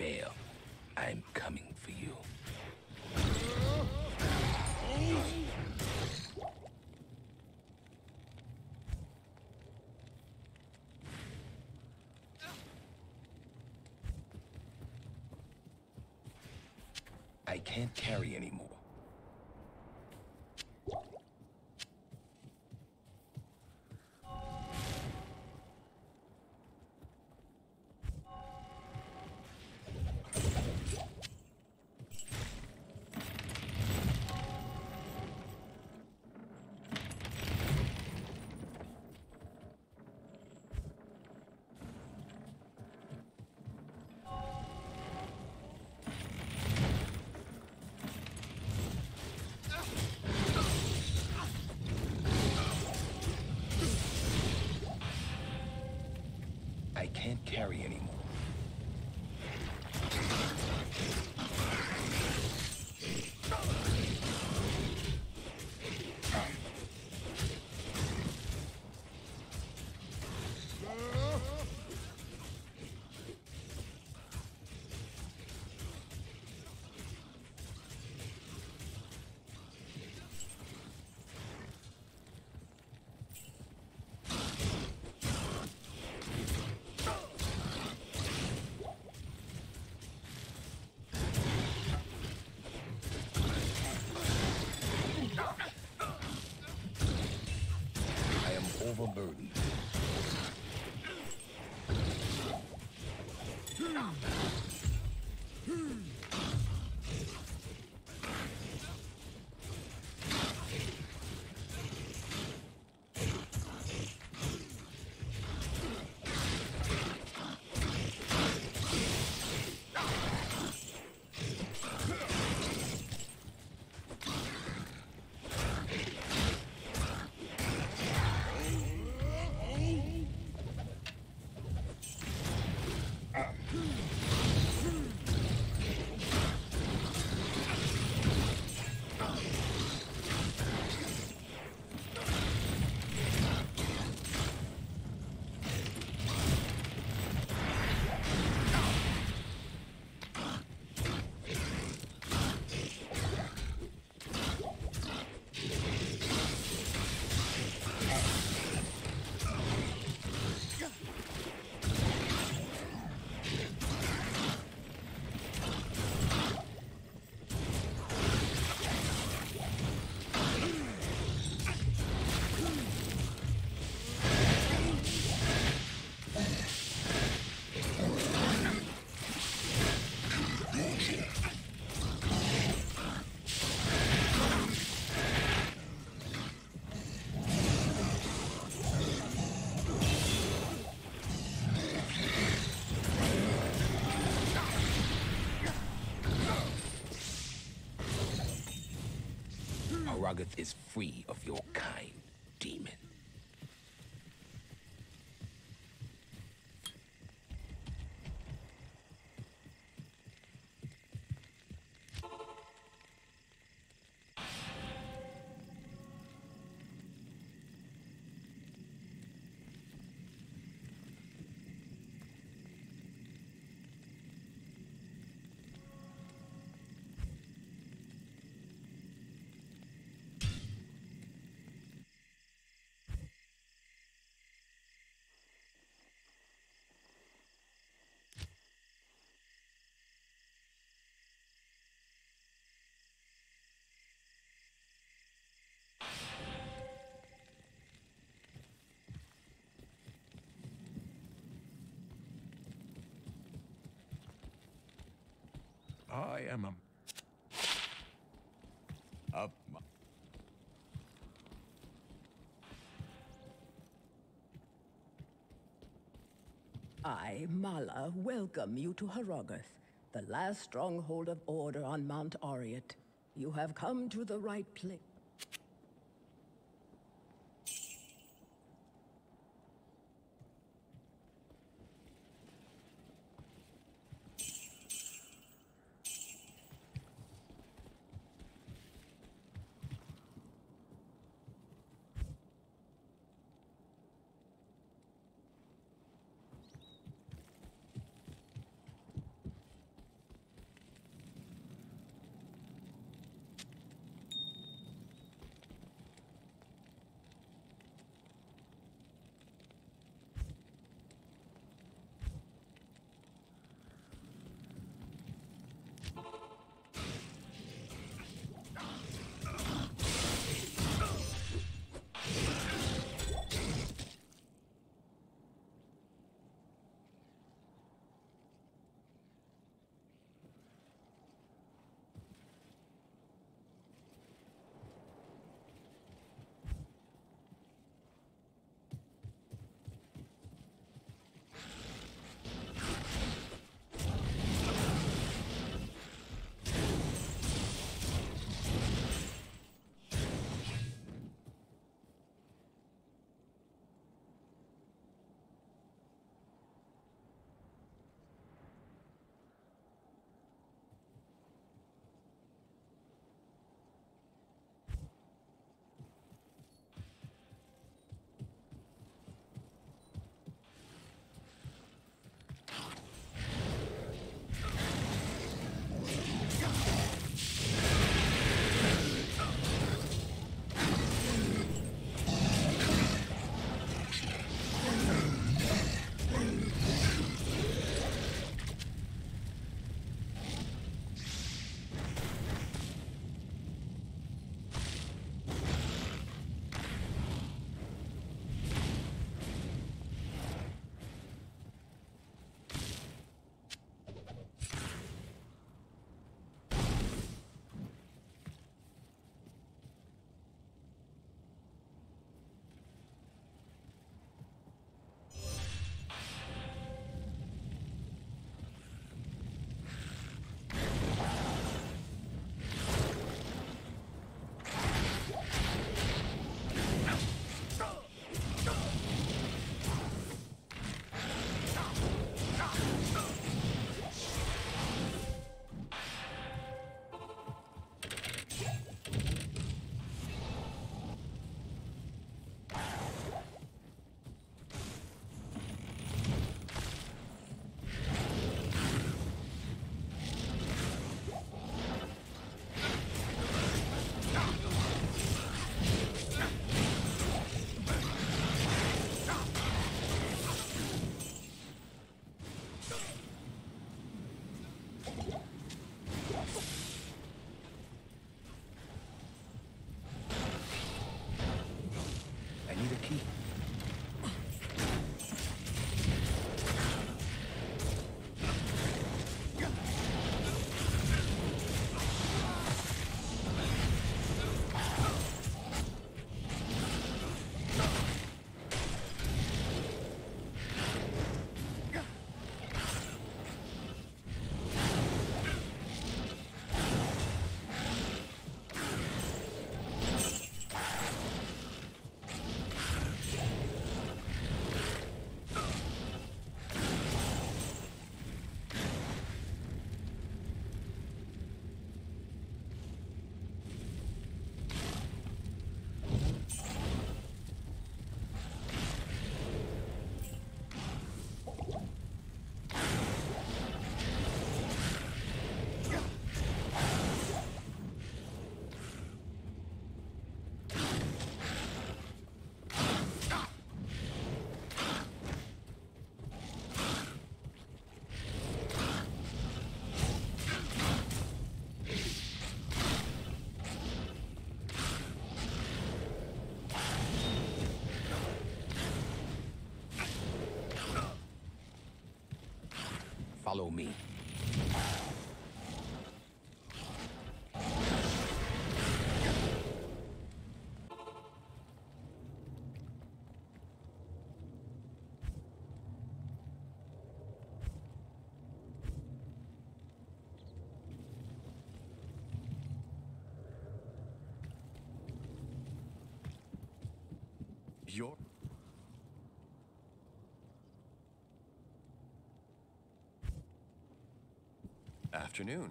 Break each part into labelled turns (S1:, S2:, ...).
S1: Baal, I'm coming for you. Am
S2: I am a... Up my...
S3: I, Malah, welcome you to Harrogath, the last stronghold of order on Mount Arreat. You have come to the right place.
S1: Follow me.
S2: Afternoon.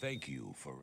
S2: Thank you for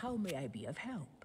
S3: How may I be of help?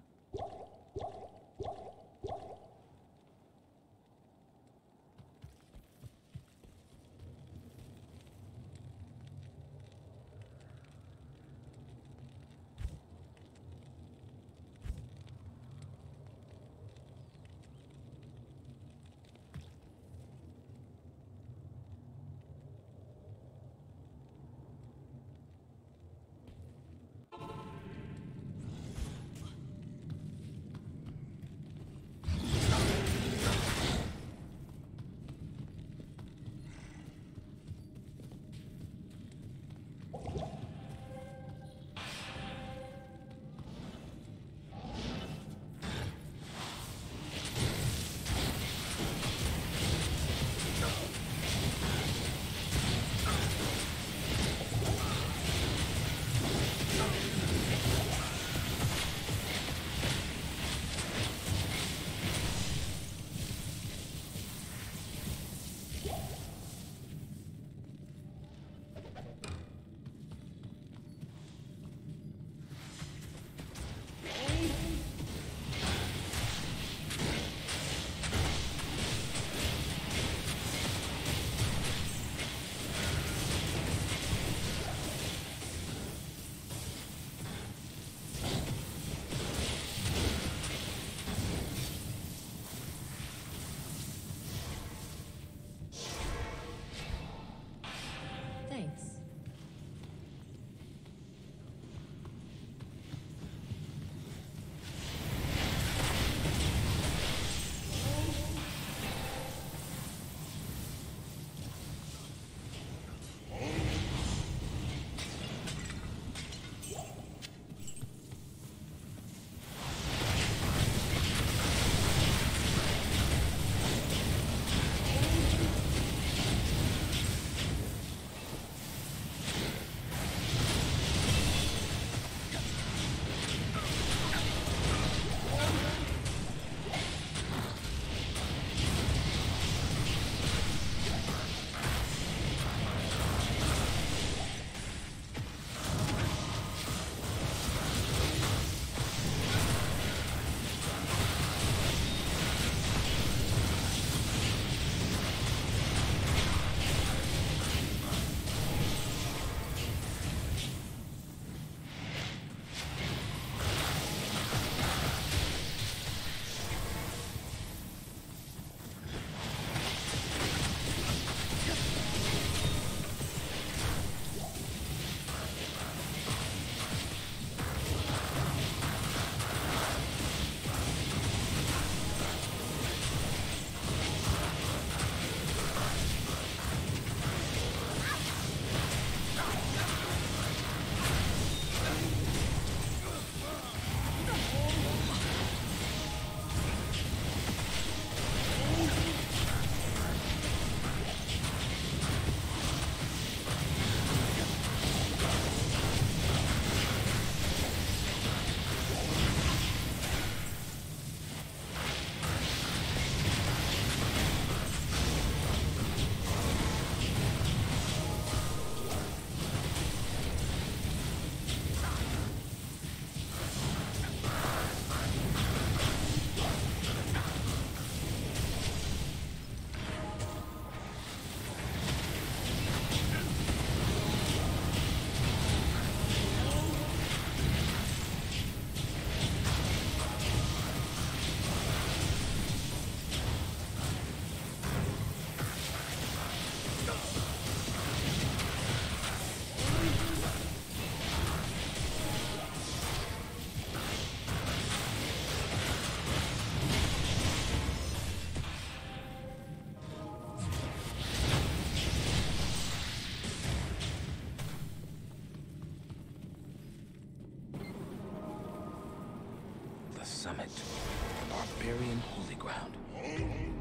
S1: The summit. The barbarian holy ground.